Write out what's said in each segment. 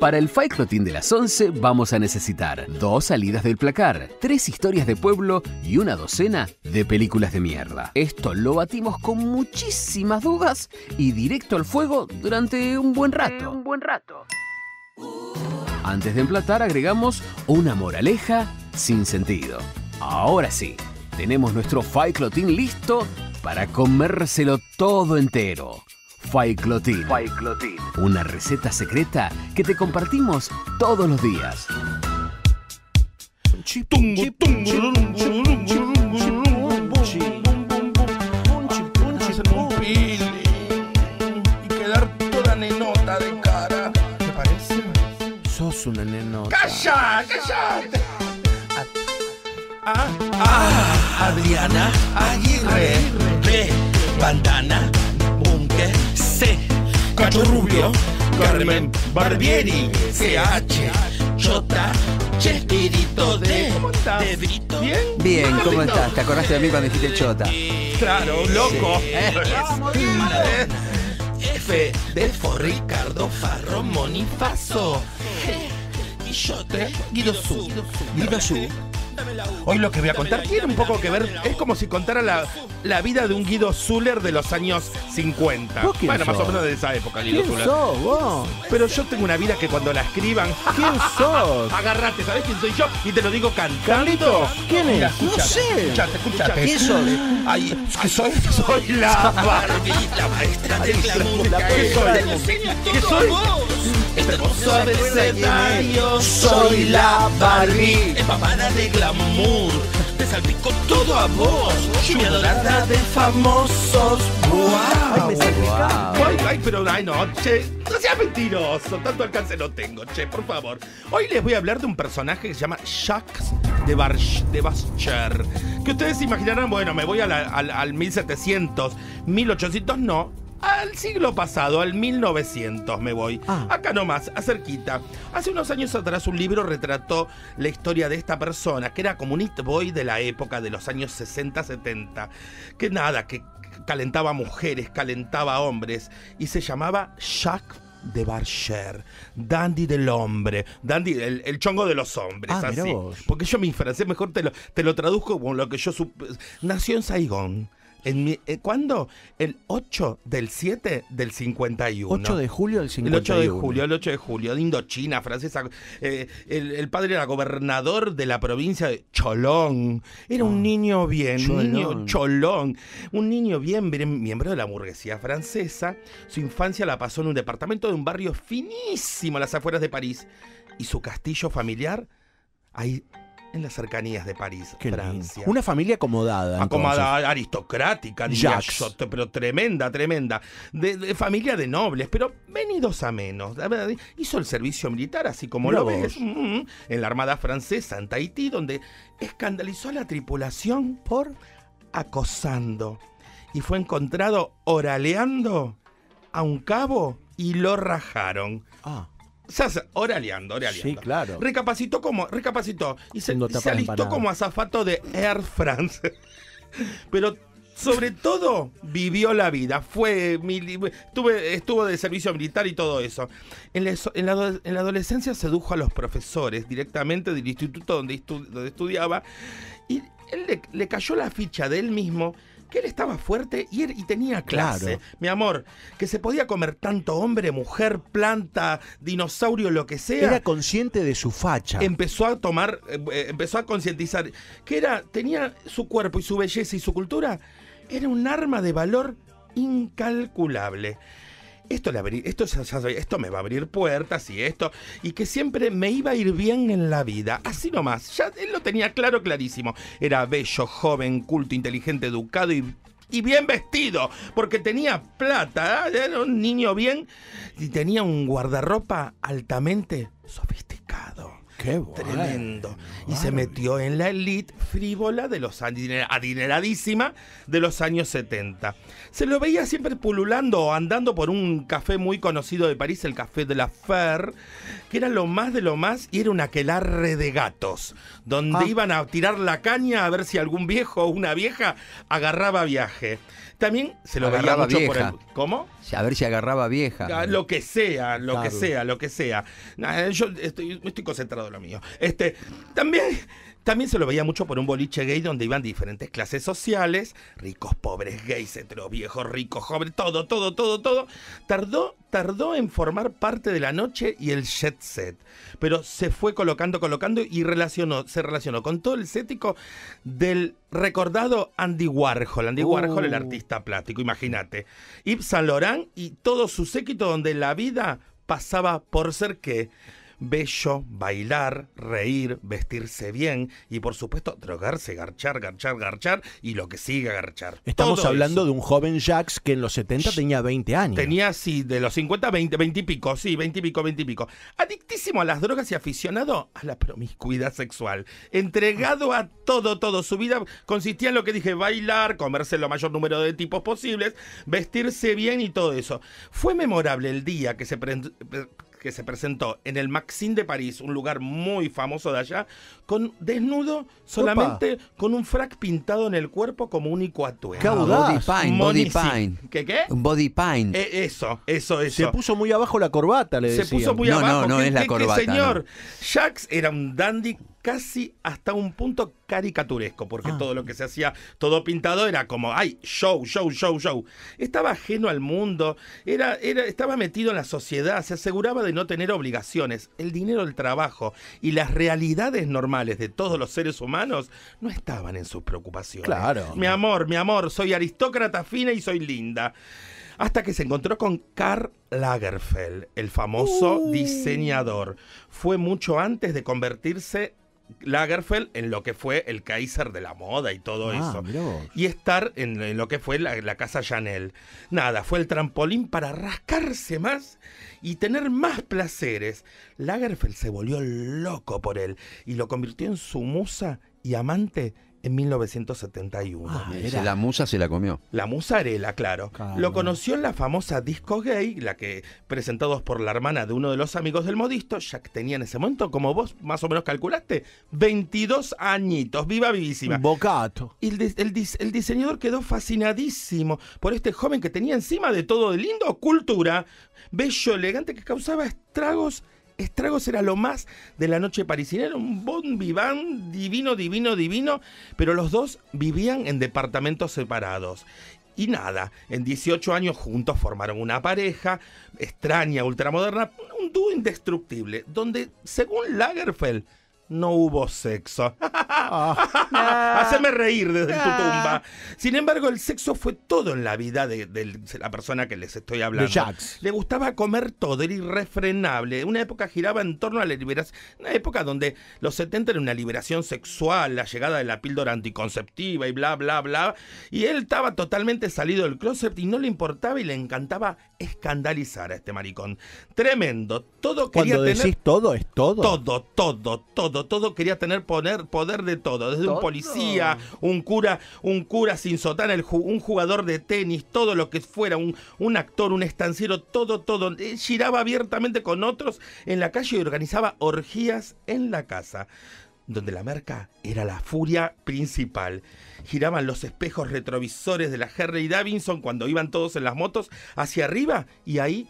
Para el Fight Clotín de las 11 vamos a necesitar dos salidas del placar, tres historias de pueblo y una docena de películas de mierda. Esto lo batimos con muchísimas dudas y directo al fuego durante un buen rato. Un buen rato. Antes de emplatar agregamos una moraleja sin sentido. Ahora sí, tenemos nuestro Fight Clotín listo para comérselo todo entero. Faiclotin. Una receta secreta que te compartimos todos los días. Y quedar toda nenota de cara. ¿Te parece? Sos una nenota. ¡Calla! ¡Callate! Ah, ah, Adriana Aguirre, B, Bandana, C, Cacho Rubio, Carmen Barbieri, CH, Chota, Chespirito ¿Cómo estás? de Brito. ¿Bien? Bien, ¿cómo estás? ¿Te acordaste de mí cuando dijiste chota? Claro, loco. F de For Ricardo Farro Monifaso. G, Guillote, Guido Su. Guido Su. Hoy lo que voy a contar tiene un poco que ver, es como si contara la, la vida de un Guido Zuller de los años 50. ¿Vos quién Bueno, más sos? o menos de esa época, Guido ¿Quién Zuller. sos vos? Pero yo tengo una vida que cuando la escriban. ¿Quién sos? Agarrate, ¿sabés quién soy yo? Y te lo digo cantando. Carlitos, ¿quién es? Mira, No escuchate, sé. Escuchate, escuchate. ¿Quién sos? Ay, es que soy, soy la Barbie, la maestra del glamour. ¿Qué soy? ¿Qué soy? Hermoso abecedario, soy la Barbie, empapada de glamour. Te salpico todo a vos, mi adorada de famosos. ¡Wow! Wow. Ay, ay, pero ay no, che, no seas mentiroso, tanto alcance no tengo, che, por favor. Hoy les voy a hablar de un personaje que se llama Jacques de, Barch, de Bascher. Que ustedes imaginarán, bueno, me voy a la- al, al 1700, 1800, no. Al siglo pasado, al 1900 me voy. Ah. Acá nomás, acerquita. Hace unos años atrás un libro retrató la historia de esta persona, que era como un it boy de la época de los años 60-70. Que nada, que calentaba mujeres, calentaba hombres. Y se llamaba Jacques de Barcher, Dandy del hombre, Dandy, el, el chongo de los hombres, Ah, así. Porque yo mi francés mejor te lo, te lo traduzco con lo que yo supe. Nació en Saigón. En mi- eh, ¿Cuándo? El 8 del 7 del 51. 8 de julio del El 51. 8 de julio, el 8 de julio, de Indochina, francesa. Eh, el, el padre era gobernador de la provincia de Cholón. Era un niño bien, un niño Ah, Cholón. Cholón. Un niño bien, bien, miembro de la burguesía francesa. Su infancia la pasó en un departamento de un barrio finísimo a las afueras de París. Y su castillo familiar ahí en las cercanías de París, Qué lindo. Francia. Una familia acomodada. Acomodada, aristocrática, te- pero tremenda, tremenda. De, de familia de nobles, pero venidos a menos. Hizo el servicio militar, así como lo ves, mm, en la Armada Francesa, en Tahití, donde escandalizó a la tripulación ¿Por? acosando. Y fue encontrado oraleando a un cabo y lo rajaron. Ah, se- oraleando, oraleando. Sí, claro. Recapacitó como, recapacitó y se, alistó empanada. como azafato de Air France. Pero sobre todo vivió la vida. Fue mili- tuve, estuvo de servicio militar y todo eso. En la, en la ado- en la adolescencia sedujo a los profesores directamente del instituto donde, estu- donde estudiaba y él le, le cayó la ficha de él mismo que él estaba fuerte y, él- y tenía clase. Claro. Mi amor, que se podía comer tanto hombre, mujer, planta, dinosaurio, lo que sea era consciente de su facha. empezó a tomar, eh, eh, empezó a concientizar que era, tenía su cuerpo y su belleza y su cultura, era un arma de valor incalculable. Esto, le esto, esto me va a abrir puertas y esto, y que siempre me iba a ir bien en la vida, así nomás, ya él lo tenía claro, clarísimo. Era bello, joven, culto, inteligente, educado y, y bien vestido, porque tenía plata, ¿eh? era un niño bien, y tenía un guardarropa altamente sofisticado. Qué bueno. Tremendo. Y se metió en la elite frívola de los años, adineradísima de los años 70. Se lo veía siempre pululando o andando por un café muy conocido de París, el Café de la Fer, que era lo más de lo más y era un aquelarre de gatos, donde Ah. iban a tirar la caña a ver si algún viejo o una vieja agarraba viaje. También se lo veía mucho por el. ¿Cómo? A ver si agarraba vieja. Ah, Lo que sea, lo que sea, lo que sea. Nah, yo estoy, estoy concentrado en lo mío. Este, también, también se lo veía mucho por un boliche gay donde iban diferentes clases sociales, ricos, pobres, gays, hetero, viejos, ricos, jóvenes, todo, todo, todo, todo. Tardó, tardó en formar parte de la noche y el jet set. Pero se fue colocando, colocando y relacionó, se relacionó con todo el estético del recordado Andy Warhol. Andy Warhol, el Uh. artista plástico, imagínate. Yves Saint Laurent y todo su séquito donde la vida pasaba por ser que bello, bailar, reír, vestirse bien y por supuesto drogarse, garchar, garchar, garchar y lo que siga garchar. Estamos Todo hablando eso. de un joven Jax que en los 70 tenía 20 años. Tenía, sí, de los 50, 20, 20 y pico, sí, 20 y pico, 20 y pico. Adictísimo a las drogas y aficionado a la promiscuidad sexual. Entregado a todo, todo. Su vida consistía en lo que dije, bailar, comerse el mayor número de tipos posibles, vestirse bien y todo eso. Fue memorable el día que se pre- que se presentó en el Maxim de París, un lugar muy famoso de allá, con desnudo solamente con un frac pintado en el cuerpo como único atuendo. ¡Qué Ah, audaz! body paint, body paint. ¿Qué qué? Un body paint. Eh, eso, eso, eso. Se puso muy abajo la corbata, le Se decían. puso muy No, no, abajo. no ¿Qué- es la qué- qué corbata, señor. Jax era un dandy casi hasta un punto caricaturesco, porque Ah. todo lo que se hacía, todo pintado, era como, ay, show, show, show, show. Estaba ajeno al mundo, era, era, estaba metido en la sociedad, se aseguraba de no tener obligaciones. El dinero, el trabajo y las realidades normales de todos los seres humanos no estaban en sus preocupaciones. Claro. Mi amor, mi amor, soy aristócrata fina y soy linda. Hasta que se encontró con Karl Lagerfeld, el famoso Uh. diseñador. Fue mucho antes de convertirse Lagerfeld en lo que fue el Kaiser de la moda y todo Ah, eso. Y estar en, en lo que fue la, la casa Chanel. Nada, fue el trampolín para rascarse más y tener más placeres. Lagerfeld se volvió loco por él y lo convirtió en su musa y amante en 1971. Ah, era. La musa se la comió. La musarela, claro. Lo conoció en la famosa disco gay, la que presentados por la hermana de uno de los amigos del modisto, ya que tenía en ese momento, como vos más o menos calculaste, 22 añitos, viva vivísima. Bocato. Y el, el el diseñador quedó fascinadísimo por este joven que tenía encima de todo de lindo cultura, bello, elegante, que causaba estragos. Estragos era lo más de la noche parisina. Era un bon vivant divino, divino, divino. Pero los dos vivían en departamentos separados. Y nada, en 18 años juntos formaron una pareja extraña, ultramoderna, un dúo indestructible, donde, según Lagerfeld, no hubo sexo. Haceme reír desde tu tumba. Sin embargo, el sexo fue todo en la vida de, de la persona que les estoy hablando. Jax. Le gustaba comer todo, era irrefrenable. Una época giraba en torno a la liberación. Una época donde los 70 era una liberación sexual, la llegada de la píldora anticonceptiva y bla, bla, bla. Y él estaba totalmente salido del closet y no le importaba y le encantaba escandalizar a este maricón. Tremendo. Todo quería Cuando tener. decís todo, es todo. Todo, todo, todo, todo quería tener poder, poder de todo, desde un policía, un cura, un cura sin sotana, el un jugador de tenis, todo lo que fuera, un, un actor, un estanciero, todo, todo. Eh, Giraba abiertamente con otros en la calle y organizaba orgías en la casa donde la merca era la furia principal. Giraban los espejos retrovisores de la Harley Davidson cuando iban todos en las motos hacia arriba y ahí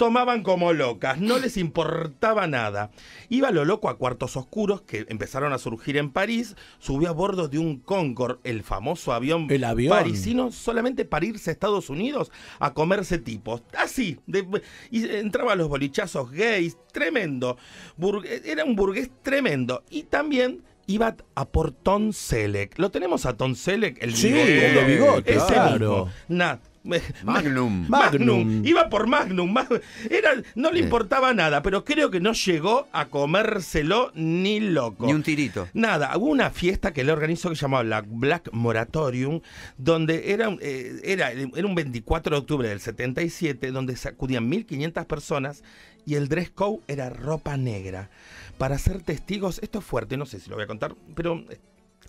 tomaban como locas, no les importaba nada. Iba lo loco a cuartos oscuros que empezaron a surgir en París, subió a bordo de un Concorde, el famoso avión, El avión. parisino, solamente para irse a Estados Unidos a comerse tipos. Así, de- y entraba a los bolichazos gays, tremendo. Burgue- era un burgués tremendo. Y también iba a por Tom Selleck. ¿Lo tenemos a Tom Selleck? El Sí, bigotero. el bigote, Ese claro. mismo. Nah, Magnum. Magnum. Iba por Magnum. Ma- Era, no le Sí. importaba nada, pero creo que no llegó a comérselo ni loco. Ni un tirito. Nada, hubo una fiesta que le organizó que se llamaba la Black Moratorium, donde era, un- eh, era, era un 24 de octubre del 77, donde se acudían 1.500 personas y el dress code era ropa negra. Para ser testigos, esto es fuerte, no sé si lo voy a contar, pero eh,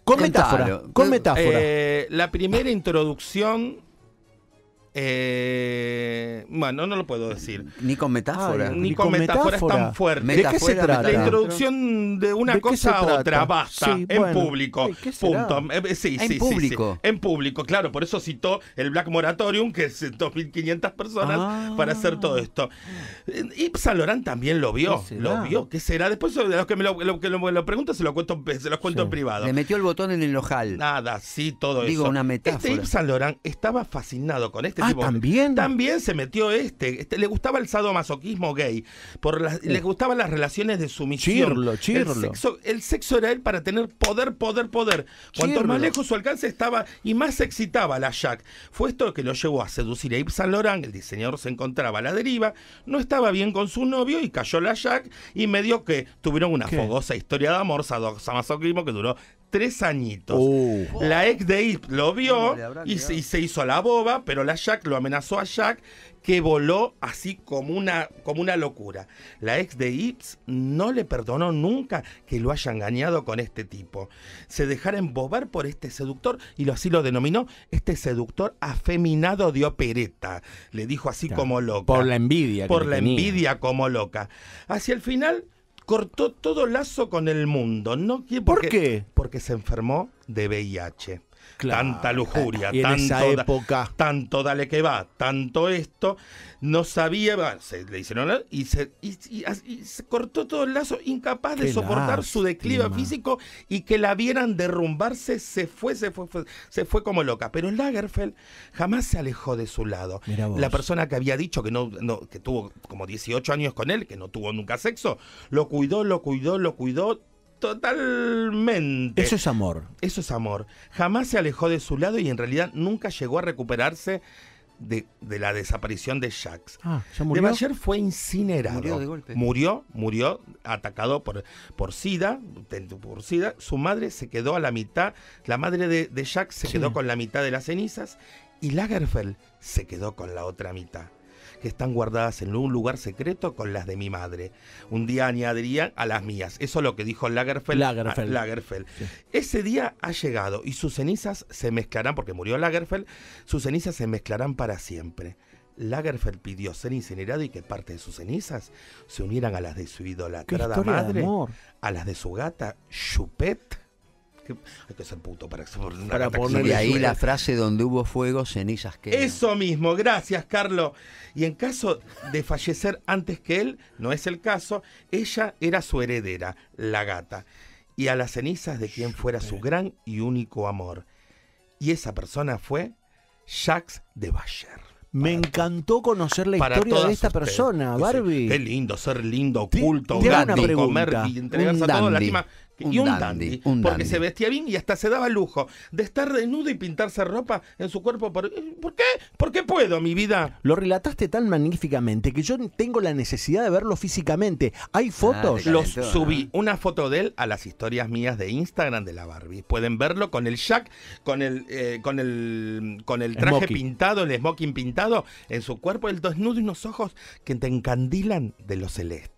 Con Contalo. metáfora. Con metáfora. eh, la primera introducción Eh, bueno, no lo puedo decir. Ni con metáfora. Ay, Ni Ni con con metáforas metáfora. tan fuertes. ¿De qué se trata? La introducción de una ¿De qué se cosa a otra, basta, Sí, en bueno. público. Ay, ¿qué será? punto. Eh, sí, En sí, sí, público. sí. En público, claro. Por eso citó el Black Moratorium, que es 2.500 personas, Ah. para hacer todo esto. Eh, Saint Laurent también lo vio. Lo vio. ¿Qué será? Después de los que me lo, lo- que lo- me lo preguntan, se lo cuento, se los cuento Sí. en privado. Le metió el botón en el ojal. Nada, sí, todo Digo, eso. una metáfora. Este Yves Saint Laurent estaba fascinado con este Ah, tipo. ¿también? También se metió este. este le gustaba el sadomasoquismo gay. Por las- gustaban las relaciones de sumisión. Chirlo, chirlo. El sexo, el sexo era él para tener poder, poder, poder. Cuanto Chirlo. más lejos su alcance estaba y más se excitaba la Jack. Fue esto lo que lo llevó a seducir a Yves Saint Laurent. El diseñador se encontraba a la deriva, no estaba bien con su novio y cayó la Jack y medio que tuvieron una ¿Qué? fogosa historia de amor, sadomasoquismo que duró tres añitos. Uh. La ex de Yves lo vio ¿Cómo le habrán y se, llegado? y se hizo la boba, pero la Jack lo amenazó a Jack que voló así como una, como una locura. La ex de Yves no le perdonó nunca que lo haya engañado con este tipo. Se dejara embobar por este seductor y lo, así lo denominó este seductor afeminado de opereta. Le dijo así Claro, como loca. Por la envidia. Por la tenía. envidia como loca. Hacia el final cortó todo lazo con el mundo. No, ¿Por porque- qué? Porque se enfermó de VIH. Claro. Tanta lujuria, Y en tanto, esa época. tanto dale que va, tanto esto, no sabía, se le hicieron y se, y, y- y se cortó todo el lazo, incapaz de soportar su declive físico y que la vieran derrumbarse, se fue, se fue, fue- se fue como loca. Pero Lagerfeld jamás se alejó de su lado. La persona que había dicho que no, no- que tuvo como 18 años con él, que no tuvo nunca sexo, lo cuidó, lo cuidó, lo cuidó totalmente. Eso es amor. Eso es amor. Jamás se alejó de su lado y en realidad nunca llegó a recuperarse de, de la desaparición de Jacques. Ah, ¿ya De? Bayer fue incinerado. Murió de golpe. Murió, murió atacado por, por SIDA, por SIDA. Su madre se quedó a la mitad, la madre de, de Jacques se Sí. quedó con la mitad de las cenizas y Lagerfeld se quedó con la otra mitad que están guardadas en un lugar secreto con las de mi madre. Un día añadiría a las mías. Eso es lo que dijo Lagerfeld. Lagerfeld. a- Lagerfeld. Sí. Ese día ha llegado y sus cenizas se mezclarán, porque murió Lagerfeld, sus cenizas se mezclarán para siempre. Lagerfeld pidió ser incinerado y que parte de sus cenizas se unieran a las de su idolatrada madre, a las de su gata Chupet. Que- hay que ser puto para, Para ponerle ahí la frase donde hubo fuego, cenizas que. Eso mismo, gracias Carlos. Y en caso de fallecer antes que él, no es el caso, ella era su heredera, la gata, y a las cenizas de quien fuera su gran y único amor. Y esa persona fue Jacques de Bayer. Me encantó conocer la Para historia de esta ustedes. persona, Barbie. Qué lindo, ser lindo, oculto, gato, comer y entregarse Un a todo. Lástima Un y un dandy, dandy, un porque dandy. se vestía bien y hasta se daba el lujo de estar desnudo y pintarse ropa en su cuerpo. ¿Por, ¿por qué? ¿Por qué puedo, mi vida? Lo relataste tan magníficamente que yo tengo la necesidad de verlo físicamente. ¿Hay fotos? te Los subí ¿no? una foto de él a las historias mías de Instagram de la Barbie. Pueden verlo con el Jack, con el, eh, con el, con el traje Smoking. pintado, el smoking pintado en su cuerpo, el desnudo y unos ojos que te encandilan de lo celeste.